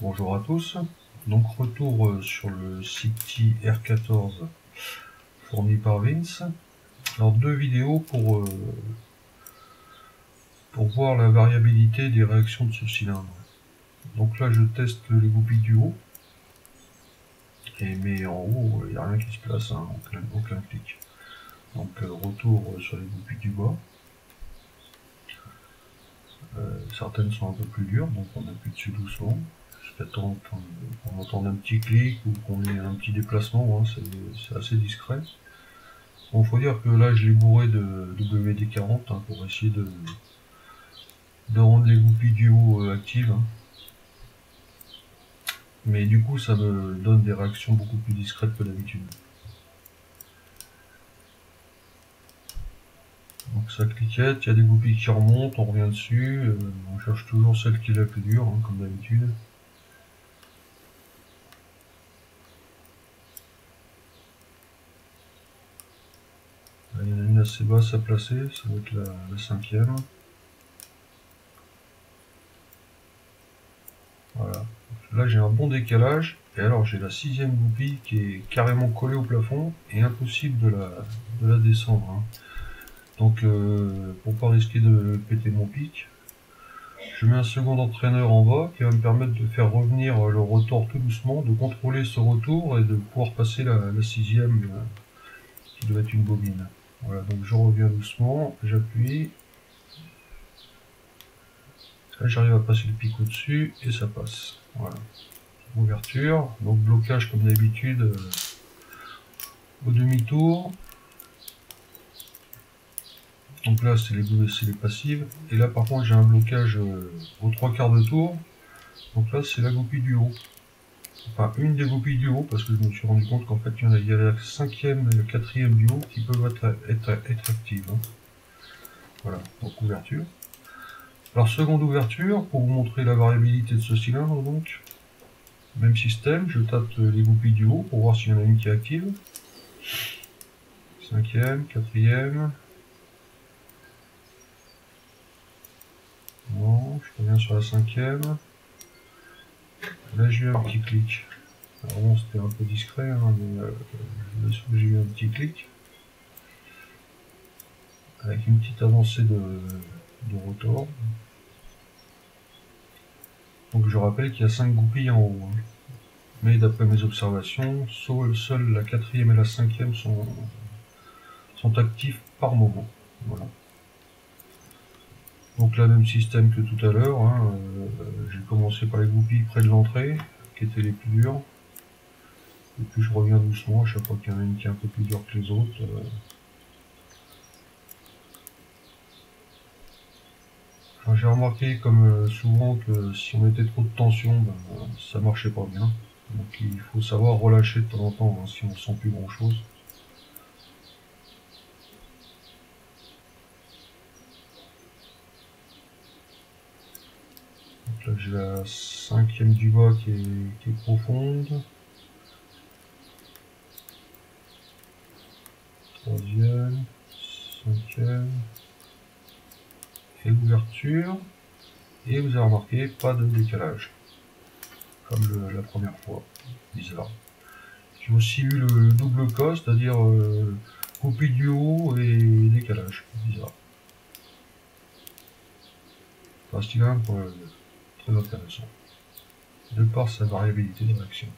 Bonjour à tous. Donc retour euh, sur le City R14 fourni par Vince. Alors deux vidéos pour, euh, pour voir la variabilité des réactions de ce cylindre. Donc là je teste les goupilles du haut. Et mais en haut il n'y a rien qui se place, hein, aucun, clic. Donc euh, retour sur les goupilles du bas. certaines sont un peu plus dures, donc on appuie dessus doucement qu'on entende un petit clic ou qu'on ait un petit déplacement, hein, c'est assez discret. Bon, faut dire que là, je l'ai bourré de WD-40 hein, pour essayer de, rendre les goupilles du haut euh, actives. Hein. Mais du coup, ça me donne des réactions beaucoup plus discrètes que d'habitude. Donc ça cliquette, il y a des goupilles qui remontent, on revient dessus, euh, on cherche toujours celle qui est la plus dure, comme d'habitude. Il y en a une assez basse à placer, ça va être la, cinquième. Voilà. Là j'ai un bon décalage, et alors j'ai la sixième goupille qui est carrément collée au plafond, et impossible de la, de la descendre. Hein. Donc euh, pour pas risquer de péter mon pic, je mets un second entraîneur en bas qui va me permettre de faire revenir le rotor tout doucement, de contrôler ce retour et de pouvoir passer la, sixième euh, qui doit être une bobine. Voilà, donc je reviens doucement, j'appuie. J'arrive à passer le pic au-dessus et ça passe. Voilà. Ouverture, donc blocage comme d'habitude euh, au demi-tour. Donc là, c'est les, les passives. Et là, par contre, j'ai un blocage euh, aux trois quarts de tour. Donc là, c'est la goupille du haut enfin une des goupilles du haut, parce que je me suis rendu compte qu'en fait il y en a, la cinquième et la quatrième du haut qui peuvent être, être, actives. Hein. Voilà, donc ouverture. Alors seconde ouverture, pour vous montrer la variabilité de ce cylindre donc, même système, je tâte les goupilles du haut pour voir s'il y en a une qui est active. Cinquième, quatrième. Non, je reviens sur la cinquième. Là j'ai eu un petit clic. Alors c'était un peu discret, hein, mais euh, j'ai eu un petit clic. Avec une petite avancée de, rotor. Donc je rappelle qu'il y a 5 goupilles en haut. Hein. Mais d'après mes observations, seule la quatrième et la cinquième sont, sont actifs par moment. Voilà. Donc là, même système que tout à l'heure. Hein, euh, j'ai commencé par les goupilles près de l'entrée, qui étaient les plus dures. Et puis je reviens doucement à chaque fois qu'il y en a une qui est un peu plus dure que les autres. Euh. j'ai remarqué comme euh, souvent que si on mettait trop de tension, ben, ça marchait pas bien. Donc il faut savoir relâcher de temps en temps hein, si on sent plus grand chose. J'ai la cinquième du bas qui est, profonde. Troisième, cinquième. Et l'ouverture. Et vous avez remarqué, pas de décalage. Comme la première fois. Bizarre. J'ai aussi eu le double cas, c'est-à-dire euh, du haut et décalage. Bizarre. Enfin, style 1 pour intéressant, de par sa variabilité de réaction.